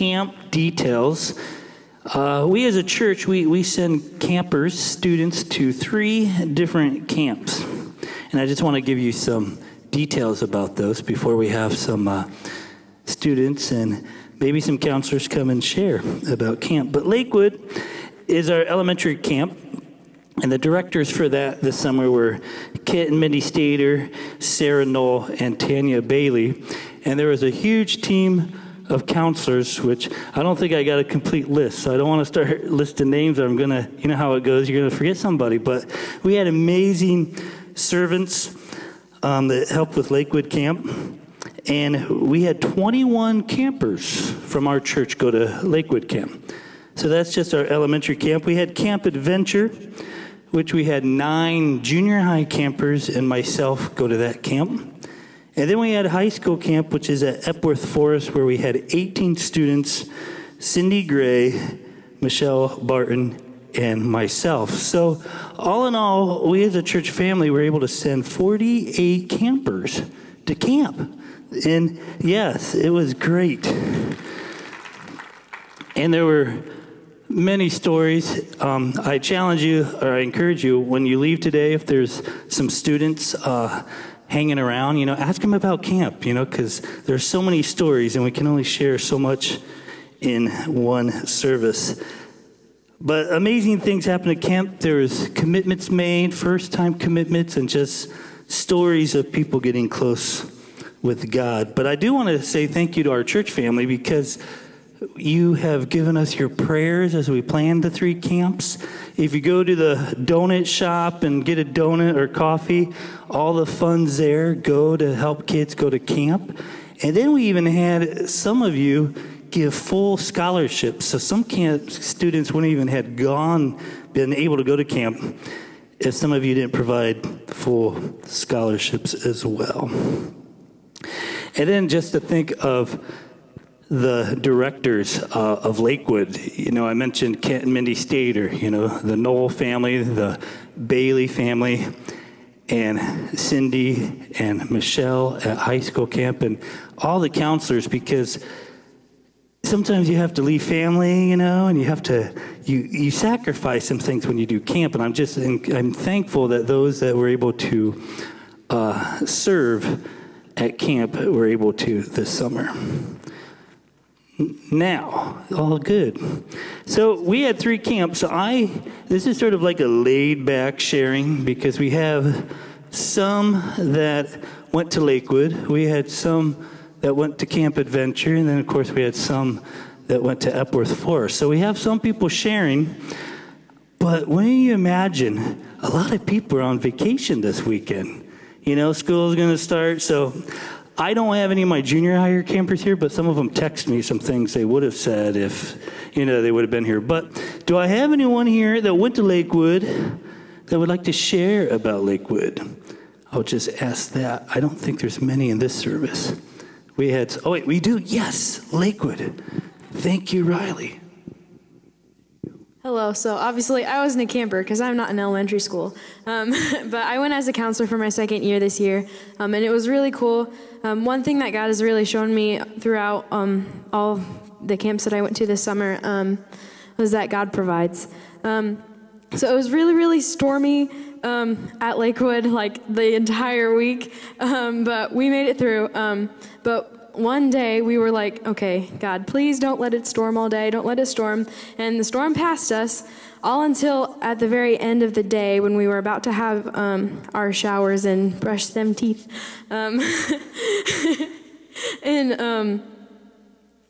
camp details. Uh, we as a church, we, we send campers, students, to three different camps. And I just want to give you some details about those before we have some uh, students and maybe some counselors come and share about camp. But Lakewood is our elementary camp. And the directors for that this summer were Kent and Mindy Stater, Sarah Knoll, and Tanya Bailey. And there was a huge team of counselors, which I don't think I got a complete list. So I don't want to start listing names. I'm going to, you know how it goes, you're going to forget somebody. But we had amazing servants um, that helped with Lakewood Camp. And we had 21 campers from our church go to Lakewood Camp. So that's just our elementary camp. We had Camp Adventure, which we had nine junior high campers and myself go to that camp. And then we had high school camp, which is at Epworth Forest, where we had 18 students Cindy Gray, Michelle Barton, and myself. So, all in all, we as a church family were able to send 48 campers to camp. And yes, it was great. And there were many stories. Um, I challenge you, or I encourage you, when you leave today, if there's some students, uh, hanging around, you know, ask them about camp, you know, because there's so many stories and we can only share so much in one service. But amazing things happen at camp. There was commitments made, first time commitments, and just stories of people getting close with God. But I do want to say thank you to our church family because you have given us your prayers as we planned the three camps. If you go to the donut shop and get a donut or coffee, all the funds there go to help kids go to camp. And then we even had some of you give full scholarships. So some camp students wouldn't even had gone, been able to go to camp if some of you didn't provide full scholarships as well. And then just to think of the directors uh, of Lakewood. You know, I mentioned Kent and Mindy Stater, you know, the Knoll family, the Bailey family, and Cindy and Michelle at high school camp, and all the counselors because sometimes you have to leave family, you know, and you have to you you sacrifice some things when you do camp. And I'm just I'm thankful that those that were able to uh, serve at camp were able to this summer now. All good. So we had three camps. So I, this is sort of like a laid back sharing because we have some that went to Lakewood. We had some that went to Camp Adventure. And then, of course, we had some that went to Epworth Forest. So we have some people sharing. But when you imagine, a lot of people are on vacation this weekend. You know, school's going to start. So I don't have any of my junior higher campers here, but some of them text me some things they would have said if, you know, they would have been here. But do I have anyone here that went to Lakewood that would like to share about Lakewood? I'll just ask that. I don't think there's many in this service. We had, oh wait, we do? Yes, Lakewood. Thank you, Riley. Hello. So obviously, I wasn't a camper because I'm not in elementary school. Um, but I went as a counselor for my second year this year, um, and it was really cool. Um, one thing that God has really shown me throughout um, all the camps that I went to this summer um, was that God provides. Um, so it was really, really stormy at Lakewood, like the entire week, but we made it through. but one day we were like, okay, God, please don't let it storm all day. Don't let it storm. And the storm passed us all until at the very end of the day when we were about to have um, our showers and brush them teeth. Um, and, um,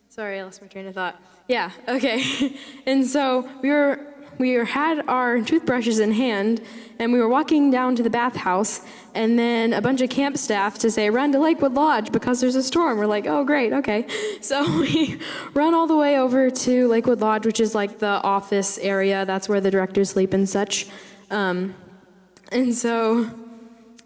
sorry, I lost my train of thought. Yeah, okay. and so we were we had our toothbrushes in hand and we were walking down to the bathhouse and then a bunch of camp staff to say run to lakewood lodge because there's a storm. We're like oh great okay. So we run all the way over to lakewood lodge which is like the office area. That's where the directors sleep and such. Um, and so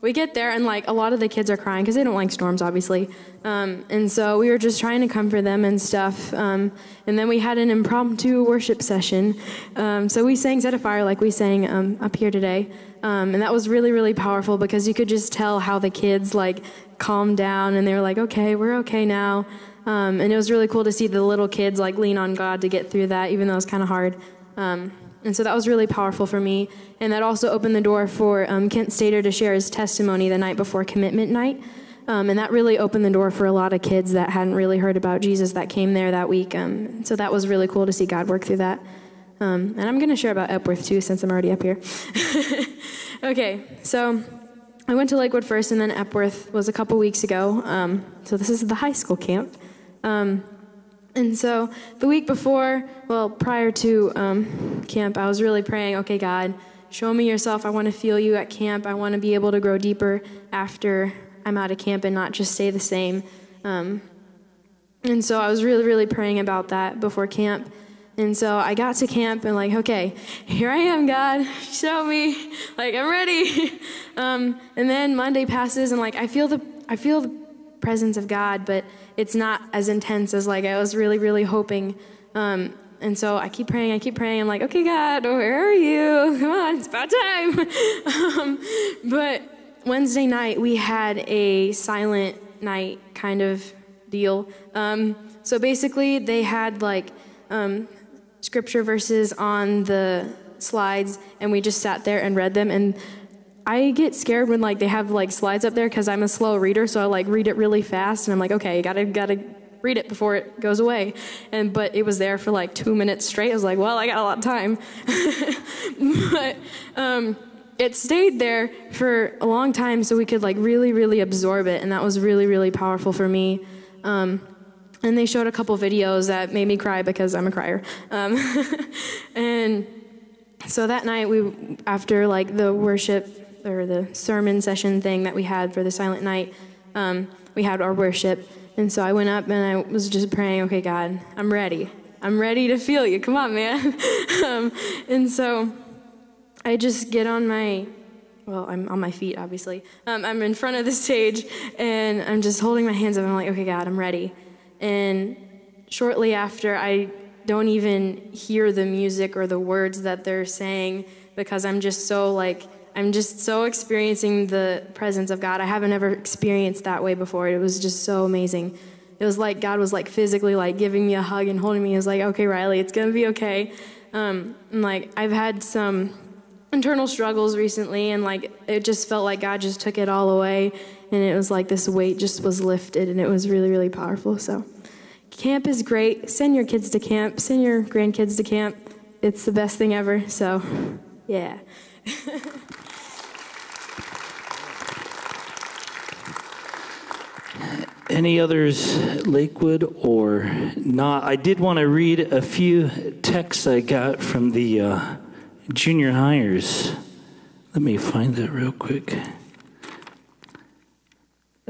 we get there and like a lot of the kids are crying because they don't like storms obviously. Um, and so we were just trying to comfort them and stuff um, and then we had an impromptu worship session. Um, so we sang set a fire like we sang um, up here today. Um, and that was really really powerful because you could just tell how the kids like calmed down and they were like okay we're okay now. Um, and it was really cool to see the little kids like lean on god to get through that even though it was kind of hard and so that was really powerful for me. And that also opened the door for um, Kent Stater to share his testimony the night before commitment night. Um, and that really opened the door for a lot of kids that hadn't really heard about Jesus that came there that week. Um, so that was really cool to see God work through that. Um, and I'm going to share about Epworth too, since I'm already up here. okay, so I went to Lakewood first, and then Epworth was a couple weeks ago. Um, so this is the high school camp. Um, and so the week before, well, prior to um, camp, I was really praying, okay, God, show me yourself. I want to feel you at camp. I want to be able to grow deeper after I'm out of camp and not just stay the same. Um, and so I was really, really praying about that before camp. And so I got to camp and like, okay, here I am, God, show me, like I'm ready. um, and then Monday passes and like I feel the I feel the presence of God, but it's not as intense as like I was really, really hoping. Um, and so I keep praying, I keep praying. I'm like, okay, God, where are you? Come on, it's about time. um, but Wednesday night, we had a silent night kind of deal. Um, so basically, they had like um, scripture verses on the slides, and we just sat there and read them. And I get scared when like they have like slides up there because I'm a slow reader, so I like read it really fast, and I'm like, okay, gotta gotta read it before it goes away. And but it was there for like two minutes straight. I was like, well, I got a lot of time, but um, it stayed there for a long time, so we could like really really absorb it, and that was really really powerful for me. Um, and they showed a couple videos that made me cry because I'm a crier, um, and so that night we after like the worship or the sermon session thing that we had for the silent night, um, we had our worship. And so I went up and I was just praying, okay, God, I'm ready. I'm ready to feel you. Come on, man. um, and so I just get on my, well, I'm on my feet, obviously. Um, I'm in front of the stage and I'm just holding my hands up. I'm like, okay, God, I'm ready. And shortly after, I don't even hear the music or the words that they're saying because I'm just so like I'm just so experiencing the presence of God. I haven't ever experienced that way before. It was just so amazing. It was like God was like physically like giving me a hug and holding me. He was like, "Okay, Riley, it's gonna be okay." Um, and like I've had some internal struggles recently, and like it just felt like God just took it all away, and it was like this weight just was lifted, and it was really, really powerful. So, camp is great. Send your kids to camp. Send your grandkids to camp. It's the best thing ever. So, yeah. Any others, Lakewood or not? I did want to read a few texts I got from the uh, junior highers. Let me find that real quick.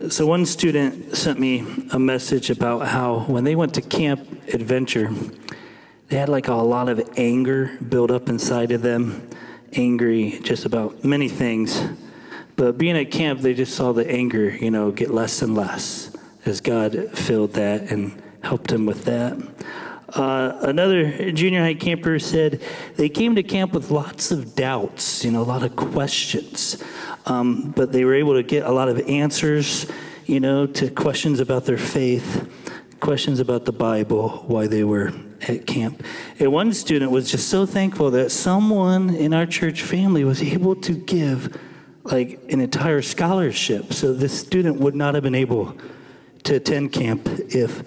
So, one student sent me a message about how when they went to Camp Adventure, they had like a lot of anger built up inside of them, angry just about many things. But being at camp, they just saw the anger, you know, get less and less as God filled that and helped him with that. Uh, another junior high camper said they came to camp with lots of doubts, you know, a lot of questions, um, but they were able to get a lot of answers, you know, to questions about their faith, questions about the Bible, why they were at camp. And one student was just so thankful that someone in our church family was able to give like an entire scholarship, so this student would not have been able to attend camp if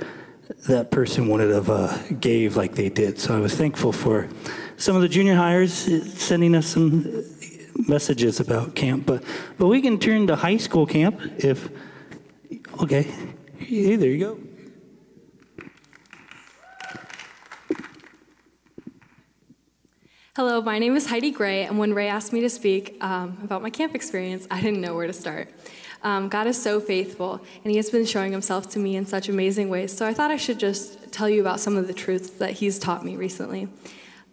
that person would have uh, gave like they did. So I was thankful for some of the junior highers sending us some messages about camp. But but we can turn to high school camp if okay. Hey, there you go. Hello, my name is Heidi Gray, and when Ray asked me to speak um, about my camp experience, I didn't know where to start. Um, God is so faithful, and He has been showing Himself to me in such amazing ways. So I thought I should just tell you about some of the truths that He's taught me recently.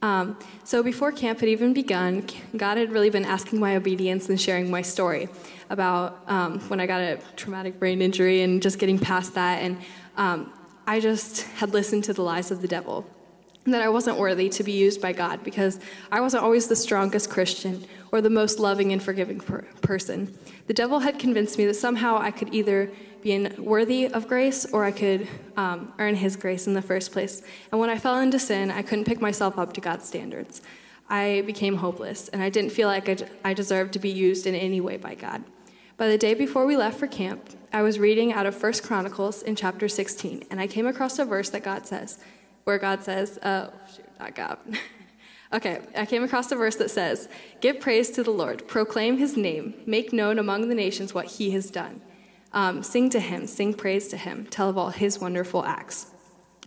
Um, so before camp had even begun, God had really been asking my obedience and sharing my story. about um, when I got a traumatic brain injury and just getting past that. And um, I just had listened to the lies of the devil that I wasn't worthy to be used by God because I wasn't always the strongest Christian or the most loving and forgiving per- person. The devil had convinced me that somehow I could either be worthy of grace or I could um, earn his grace in the first place. And when I fell into sin, I couldn't pick myself up to God's standards. I became hopeless, and I didn't feel like I, I deserved to be used in any way by God. By the day before we left for camp, I was reading out of First Chronicles in chapter 16, and I came across a verse that God says, where God says, uh, shoot, not God. okay, I came across a verse that says, Give praise to the Lord, proclaim his name, make known among the nations what he has done. Um, sing to him, sing praise to him, tell of all his wonderful acts.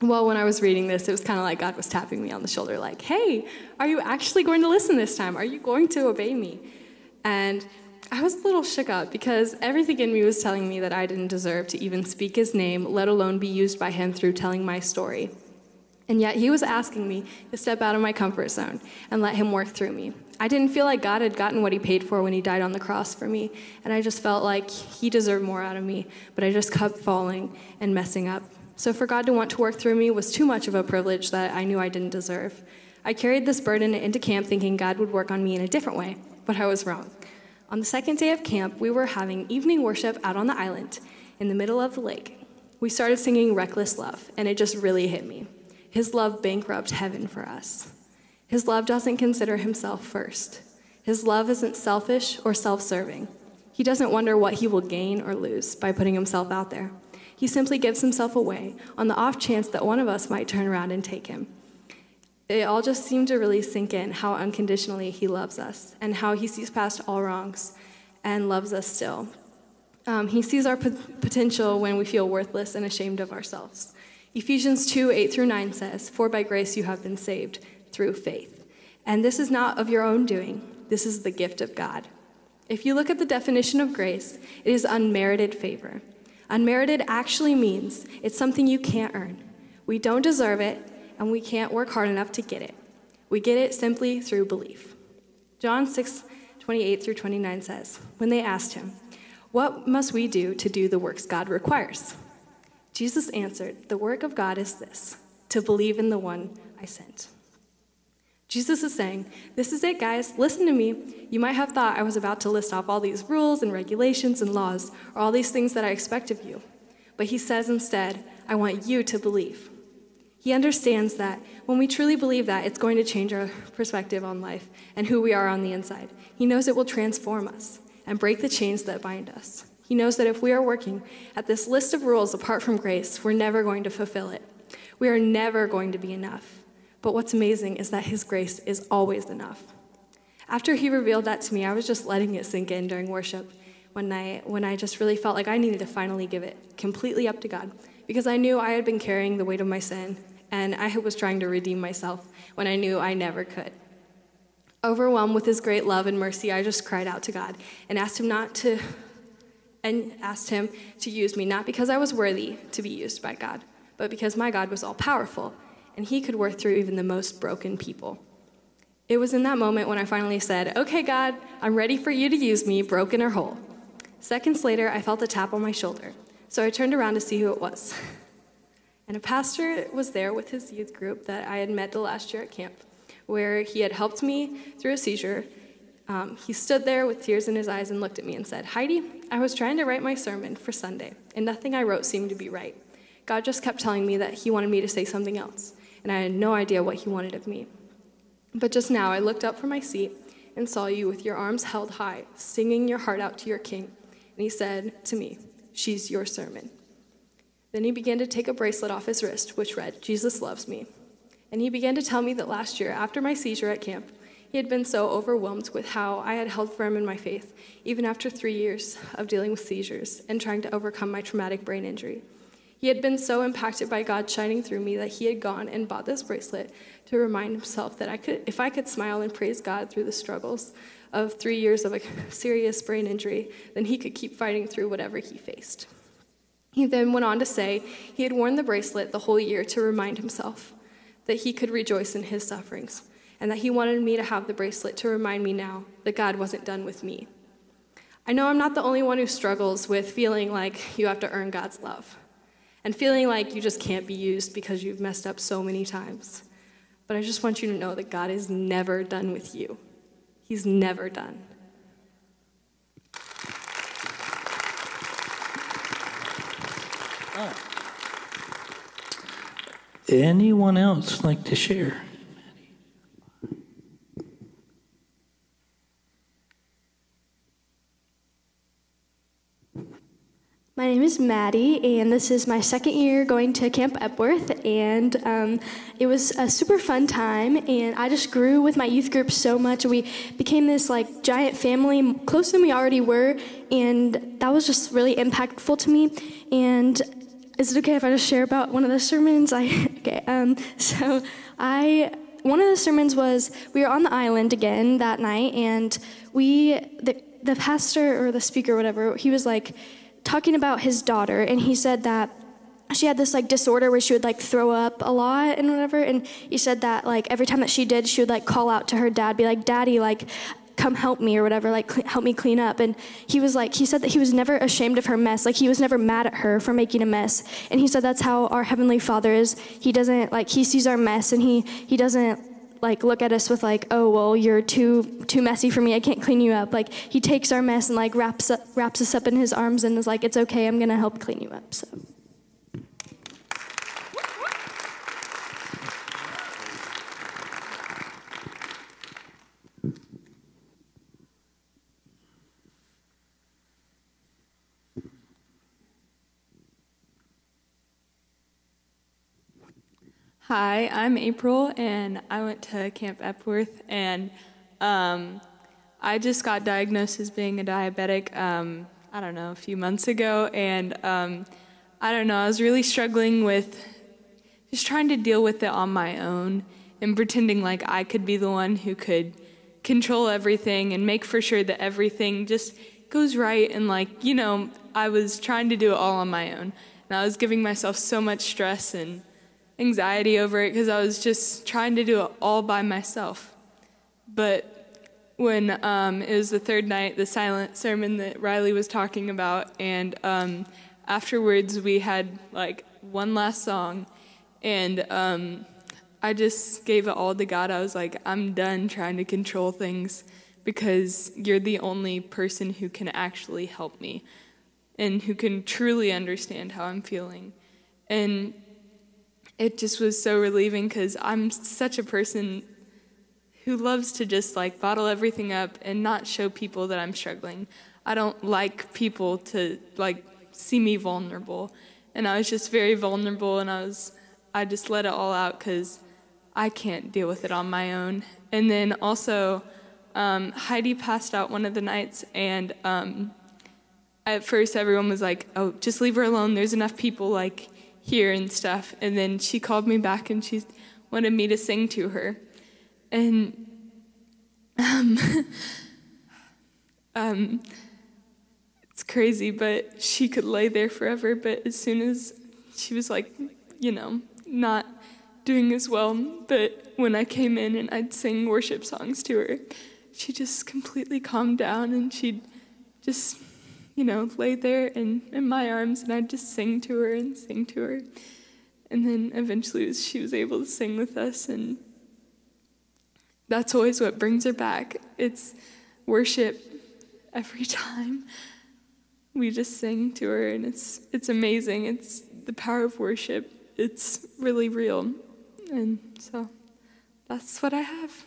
Well, when I was reading this, it was kind of like God was tapping me on the shoulder, like, hey, are you actually going to listen this time? Are you going to obey me? And I was a little shook up because everything in me was telling me that I didn't deserve to even speak his name, let alone be used by him through telling my story. And yet he was asking me to step out of my comfort zone and let him work through me. I didn't feel like God had gotten what he paid for when he died on the cross for me, and I just felt like he deserved more out of me, but I just kept falling and messing up. So for God to want to work through me was too much of a privilege that I knew I didn't deserve. I carried this burden into camp thinking God would work on me in a different way, but I was wrong. On the second day of camp, we were having evening worship out on the island in the middle of the lake. We started singing Reckless Love, and it just really hit me. His love bankrupt heaven for us. His love doesn't consider himself first. His love isn't selfish or self serving. He doesn't wonder what he will gain or lose by putting himself out there. He simply gives himself away on the off chance that one of us might turn around and take him. It all just seemed to really sink in how unconditionally he loves us and how he sees past all wrongs and loves us still. Um, he sees our potential when we feel worthless and ashamed of ourselves. Ephesians 2 8 through 9 says, For by grace you have been saved through faith. And this is not of your own doing, this is the gift of God. If you look at the definition of grace, it is unmerited favor. Unmerited actually means it's something you can't earn. We don't deserve it, and we can't work hard enough to get it. We get it simply through belief. John 6, 28 through 29 says, When they asked him, What must we do to do the works God requires? Jesus answered, The work of God is this, to believe in the one I sent. Jesus is saying, This is it, guys. Listen to me. You might have thought I was about to list off all these rules and regulations and laws, or all these things that I expect of you. But he says instead, I want you to believe. He understands that when we truly believe that, it's going to change our perspective on life and who we are on the inside. He knows it will transform us and break the chains that bind us. He knows that if we are working at this list of rules apart from grace, we're never going to fulfill it. We are never going to be enough. But what's amazing is that His grace is always enough. After He revealed that to me, I was just letting it sink in during worship one night when I just really felt like I needed to finally give it completely up to God because I knew I had been carrying the weight of my sin and I was trying to redeem myself when I knew I never could. Overwhelmed with His great love and mercy, I just cried out to God and asked Him not to. And asked him to use me, not because I was worthy to be used by God, but because my God was all powerful and he could work through even the most broken people. It was in that moment when I finally said, Okay, God, I'm ready for you to use me, broken or whole. Seconds later, I felt a tap on my shoulder, so I turned around to see who it was. And a pastor was there with his youth group that I had met the last year at camp, where he had helped me through a seizure. Um, he stood there with tears in his eyes and looked at me and said, Heidi, I was trying to write my sermon for Sunday, and nothing I wrote seemed to be right. God just kept telling me that he wanted me to say something else and I had no idea what he wanted of me. But just now I looked up from my seat and saw you with your arms held high, singing your heart out to your king. And he said to me, She's your sermon. Then he began to take a bracelet off his wrist, which read, Jesus loves me. And he began to tell me that last year, after my seizure at camp, he had been so overwhelmed with how I had held firm in my faith, even after three years of dealing with seizures and trying to overcome my traumatic brain injury. He had been so impacted by God shining through me that he had gone and bought this bracelet to remind himself that I could, if I could smile and praise God through the struggles of three years of a serious brain injury, then he could keep fighting through whatever he faced. He then went on to say he had worn the bracelet the whole year to remind himself that he could rejoice in his sufferings, and that he wanted me to have the bracelet to remind me now that God wasn't done with me. I know I'm not the only one who struggles with feeling like you have to earn God's love and feeling like you just can't be used because you've messed up so many times. But I just want you to know that God is never done with you. He's never done. Anyone else like to share? My name is Maddie, and this is my second year going to Camp Epworth, and um, it was a super fun time. And I just grew with my youth group so much. We became this like giant family, closer than we already were, and that was just really impactful to me. And is it okay if I just share about one of the sermons? I okay. Um, so I one of the sermons was we were on the island again that night, and we the the pastor or the speaker whatever he was like talking about his daughter, and he said that she had this like disorder where she would like throw up a lot and whatever and he said that like every time that she did she would like call out to her dad be like daddy like come help me or whatever like cl- help me clean up and he was like he said that he was never ashamed of her mess like he was never mad at her for making a mess and he said that's how our heavenly father is he doesn't like he sees our mess and he he doesn't like look at us with like oh well you're too too messy for me. I can't clean you up. Like he takes our mess and like wraps up, wraps us up in his arms and is like it's okay. I'm gonna help clean you up. So Hi, I'm April, and I went to Camp Epworth, and um, I just got diagnosed as being a diabetic. Um, I don't know, a few months ago, and um, I don't know. I was really struggling with just trying to deal with it on my own and pretending like I could be the one who could control everything and make for sure that everything just goes right. And like you know, I was trying to do it all on my own, and I was giving myself so much stress and anxiety over it because I was just trying to do it all by myself. But when um, it was the third night, the silent sermon that Riley was talking about, and um, afterwards we had like one last song, and um, I just gave it all to God. I was like, I'm done trying to control things because you're the only person who can actually help me and who can truly understand how I'm feeling. And it just was so relieving because I'm such a person who loves to just like bottle everything up and not show people that I'm struggling. I don't like people to like see me vulnerable. And I was just very vulnerable and I was I just let it all out cuz I can't deal with it on my own. And then also um, Heidi passed out one of the nights and um, at first everyone was like, "Oh, just leave her alone. There's enough people like here and stuff. And then she called me back and she wanted me to sing to her. And um, um, it's crazy, but she could lay there forever. But as soon as she was like, you know, not doing as well, but when I came in and I'd sing worship songs to her, she just completely calmed down and she'd just you know, lay there in, in my arms and I'd just sing to her and sing to her. And then eventually she was able to sing with us, and that's always what brings her back. It's worship every time. We just sing to her, and it's, it's amazing. It's the power of worship, it's really real. And so that's what I have.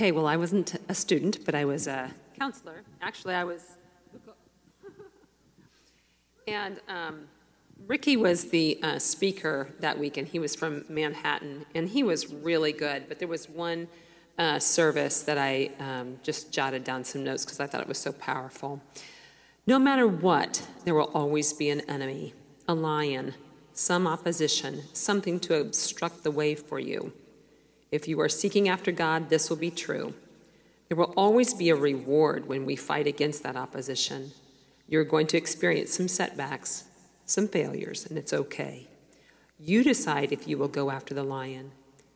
Okay, well, I wasn't a student, but I was a counselor. Actually, I was. and um, Ricky was the uh, speaker that week, and he was from Manhattan, and he was really good. But there was one uh, service that I um, just jotted down some notes because I thought it was so powerful. No matter what, there will always be an enemy, a lion, some opposition, something to obstruct the way for you. If you are seeking after God, this will be true. There will always be a reward when we fight against that opposition. You're going to experience some setbacks, some failures, and it's okay. You decide if you will go after the lion,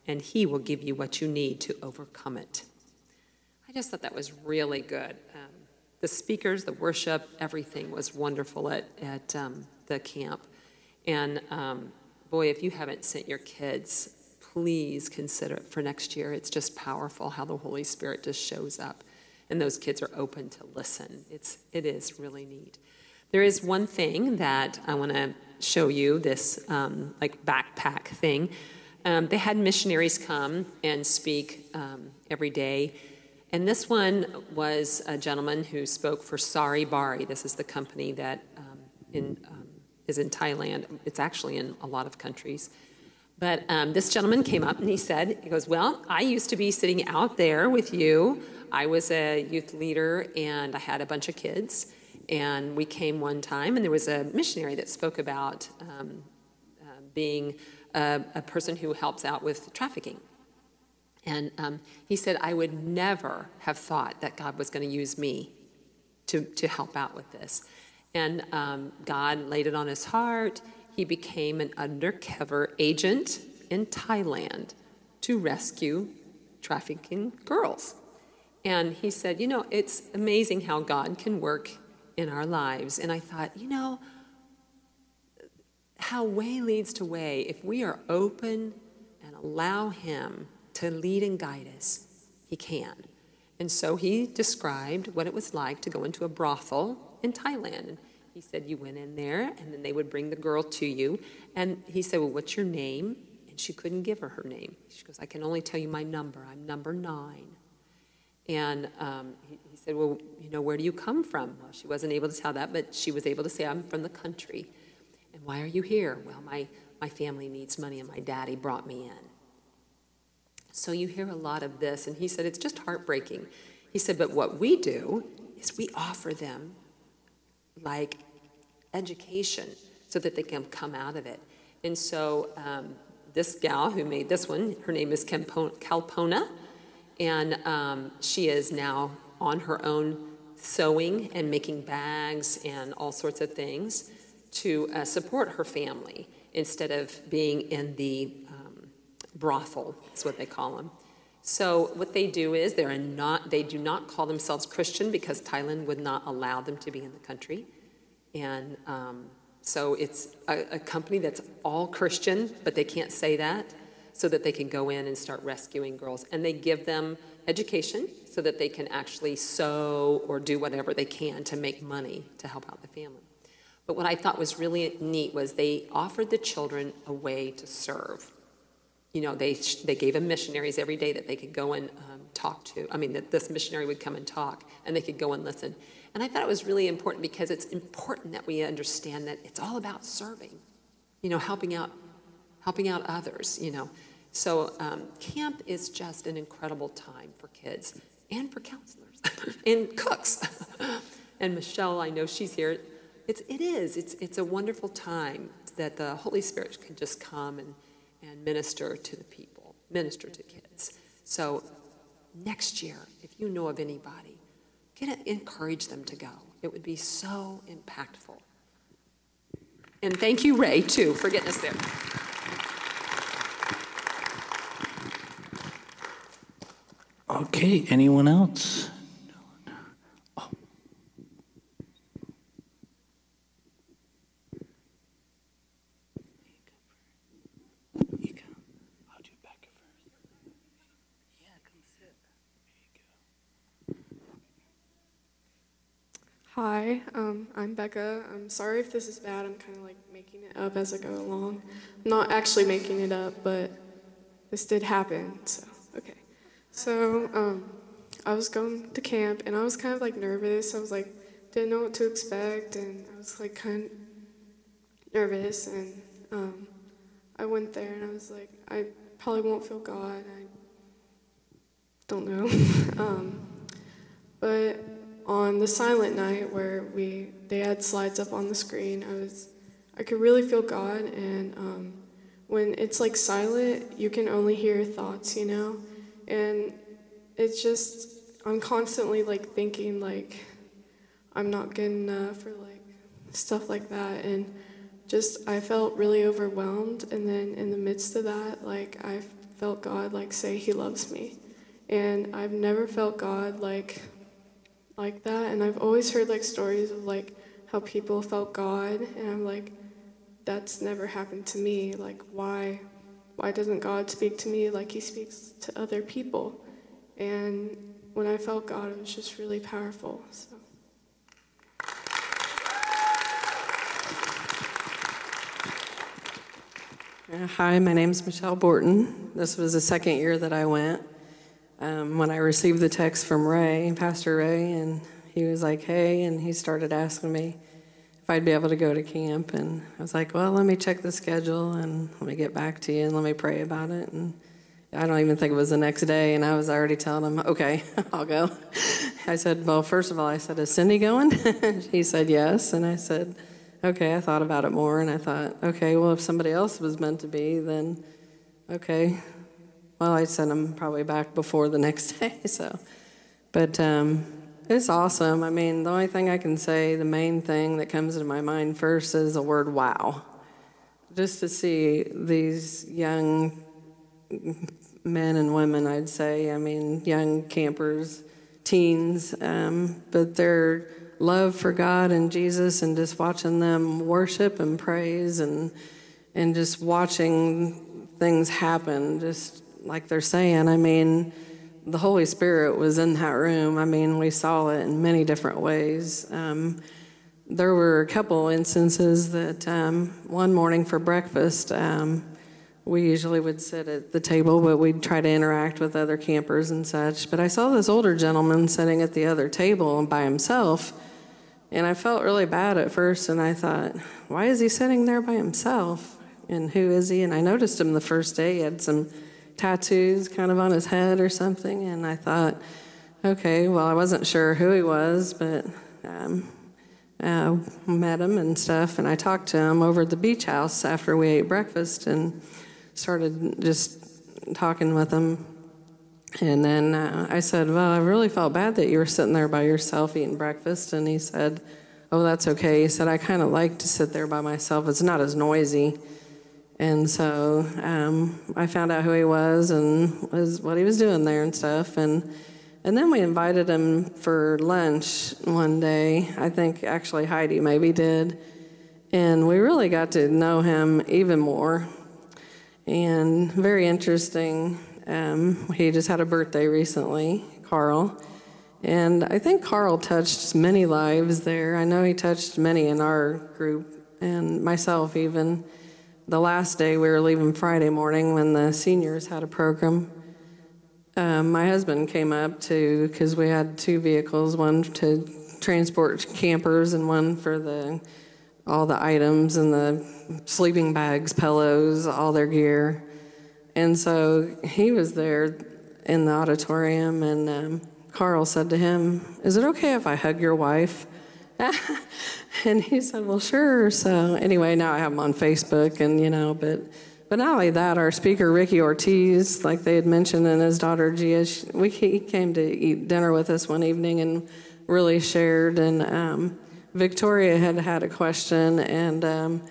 and he will give you what you need to overcome it. I just thought that was really good. Um, the speakers, the worship, everything was wonderful at, at um, the camp. And um, boy, if you haven't sent your kids, please consider it for next year. It's just powerful how the Holy Spirit just shows up, and those kids are open to listen. It's, it is really neat. There is one thing that I want to show you this um, like backpack thing. Um, they had missionaries come and speak um, every day. And this one was a gentleman who spoke for Sari Bari. This is the company that um, in, um, is in Thailand. It's actually in a lot of countries. But um, this gentleman came up and he said, he goes, Well, I used to be sitting out there with you. I was a youth leader and I had a bunch of kids. And we came one time, and there was a missionary that spoke about um, uh, being a, a, person who helps out with trafficking. And um, he said, I would never have thought that God was going to use me to, to help out with this. And um, God laid it on his heart. He became an undercover agent in Thailand to rescue trafficking girls. And he said, You know, it's amazing how God can work in our lives. And I thought, you know, how way leads to way, if we are open and allow Him to lead and guide us, He can. And so he described what it was like to go into a brothel in Thailand. He said, You went in there, and then they would bring the girl to you. And he said, Well, what's your name? And she couldn't give her her name. She goes, I can only tell you my number. I'm number nine. And um, he, he, said, Well, you know, where do you come from? Well, she wasn't able to tell that, but she was able to say, I'm from the country. And why are you here? Well, my, my family needs money, and my daddy brought me in. So you hear a lot of this. And he said, It's just heartbreaking. He said, But what we do is we offer them like education so that they can come out of it. And so um, this gal who made this one, her name is Calpona, and um, she is now on her own sewing and making bags and all sorts of things to uh, support her family instead of being in the um, brothel, is what they call them. So what they do is they're not they do not call themselves Christian because Thailand would not allow them to be in the country, and um, so it's a, a company that's all Christian, but they can't say that so that they can go in and start rescuing girls. And they give them education so that they can actually sew or do whatever they can to make money to help out the family. But what I thought was really neat was they offered the children a way to serve. You know, they, they gave them missionaries every day that they could go and um, talk to. I mean, that this missionary would come and talk, and they could go and listen. And I thought it was really important because it's important that we understand that it's all about serving, you know, helping out, helping out others, you know. So um, camp is just an incredible time for kids and for counselors and cooks. and Michelle, I know she's here. It's, it is. It's, it's a wonderful time that the Holy Spirit can just come and, and minister to the people, minister to kids. So next year, if you know of anybody, get it, encourage them to go. It would be so impactful. And thank you, Ray, too, for getting us there. Okay, anyone else? Oh. Hi, um, I'm I'm sorry if this is bad. I'm kind of like making it up as I go along. I'm not actually making it up, but this did happen, so. Okay. So um, I was going to camp and I was kind of like nervous. I was like, didn't know what to expect and I was like kind of nervous. And um, I went there and I was like, I probably won't feel God. I don't know. um, but on the silent night where we they had slides up on the screen, I was I could really feel God and um, when it's like silent, you can only hear thoughts, you know. And it's just, I'm constantly like thinking like I'm not good enough or like stuff like that. And just I felt really overwhelmed. And then in the midst of that, like I felt God like say He loves me, and I've never felt God like like that. And I've always heard like stories of like how people felt God, and I'm like, that's never happened to me. Like why? Why doesn't God speak to me like He speaks to other people? And when I felt God, it was just really powerful. So. Uh, hi, my name is Michelle Borton. This was the second year that I went. Um, when I received the text from Ray, Pastor Ray, and he was like, hey, and he started asking me if I'd be able to go to camp. And I was like, well, let me check the schedule and let me get back to you and let me pray about it. And I don't even think it was the next day, and I was already telling him, okay, I'll go. I said, well, first of all, I said, is Cindy going? he said, yes. And I said, okay, I thought about it more, and I thought, okay, well, if somebody else was meant to be, then okay. Well, I sent them probably back before the next day, so. But um, it's awesome. I mean, the only thing I can say, the main thing that comes to my mind first is the word wow. Just to see these young men and women, I'd say. I mean, young campers, teens, um, but their love for God and Jesus, and just watching them worship and praise, and and just watching things happen, just like they're saying. I mean, the Holy Spirit was in that room. I mean, we saw it in many different ways. Um, there were a couple instances that um, one morning for breakfast. Um, we usually would sit at the table, but we'd try to interact with other campers and such. But I saw this older gentleman sitting at the other table by himself, and I felt really bad at first. And I thought, why is he sitting there by himself? And who is he? And I noticed him the first day. He had some tattoos kind of on his head or something. And I thought, okay, well, I wasn't sure who he was, but um, uh, met him and stuff. And I talked to him over at the beach house after we ate breakfast. And started just talking with him. And then uh, I said, Well, I really felt bad that you were sitting there by yourself eating breakfast. And he said, Oh, that's okay. He said, I kind of like to sit there by myself. It's not as noisy. And so um, I found out who he was and was what he was doing there and stuff. And and then we invited him for lunch one day. I think actually Heidi maybe did. And we really got to know him even more and very interesting. Um, he just had a birthday recently, Carl. And I think Carl touched many lives there. I know he touched many in our group and myself, even. The last day we were leaving Friday morning when the seniors had a program. Um, my husband came up to, because we had two vehicles one to transport campers and one for the all the items and the sleeping bags, pillows, all their gear. And so he was there in the auditorium, and um, Carl said to him, Is it okay if I hug your wife? and he said, Well, sure. So, anyway, now I have him on Facebook, and you know, but. But not only that, our speaker Ricky Ortiz, like they had mentioned, and his daughter Gia, we, he came to eat dinner with us one evening and really shared. And um, Victoria had had a question, and um,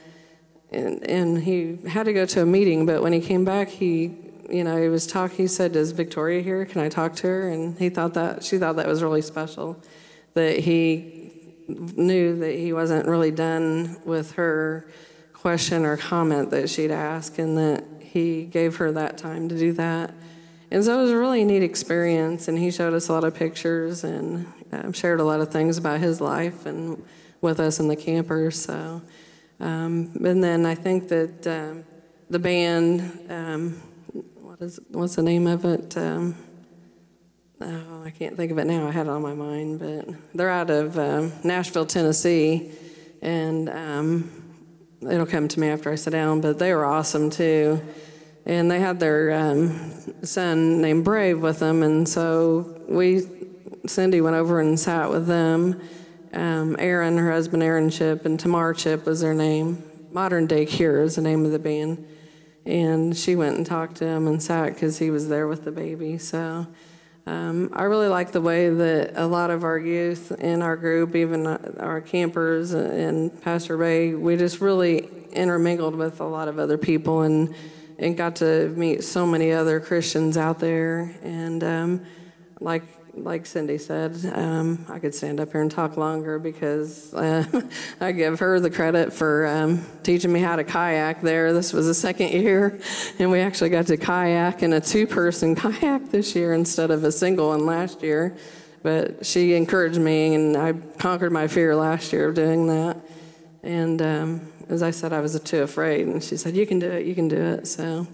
and, and he had to go to a meeting, but when he came back, he, you know, he was talking, he said, is Victoria here? Can I talk to her? And he thought that, she thought that was really special, that he knew that he wasn't really done with her question or comment that she'd ask, and that he gave her that time to do that. And so it was a really neat experience, and he showed us a lot of pictures and um, shared a lot of things about his life and with us in the campers. So um, and then I think that um, the band, um, what is what's the name of it? Um, oh, I can't think of it now. I had it on my mind, but they're out of um, Nashville, Tennessee, and um, it'll come to me after I sit down. But they were awesome too, and they had their son named Brave with them, and so we, Cindy went over and sat with them um, Aaron, her husband Aaron Chip, and Tamar Chip was their name. Modern Day Cure is the name of the band. And she went and talked to him and sat because he was there with the baby. So Um, I really like the way that a lot of our youth in our group, even our campers and Pastor Ray, we just really intermingled with a lot of other people and and got to meet so many other Christians out there. And um, like like Cindy said, um, I could stand up here and talk longer because uh, I give her the credit for um, teaching me how to kayak there. This was the second year, and we actually got to kayak in a two person kayak this year instead of a single one last year. But she encouraged me, and I conquered my fear last year of doing that. And um, as I said, I was too afraid, and she said, You can do it, you can do it. So.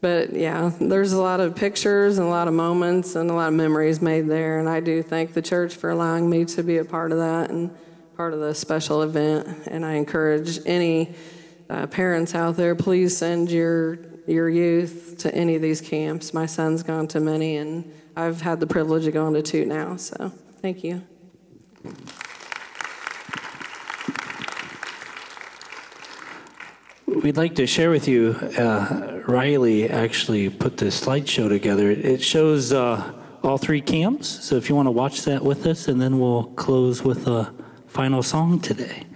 But yeah, there's a lot of pictures and a lot of moments and a lot of memories made there. And I do thank the church for allowing me to be a part of that and part of the special event. And I encourage any uh, parents out there, please send your your youth to any of these camps. My son's gone to many, and I've had the privilege of going to two now. So thank you. We'd like to share with you, uh, Riley actually put this slideshow together. It shows uh, all three camps, so if you want to watch that with us, and then we'll close with a final song today.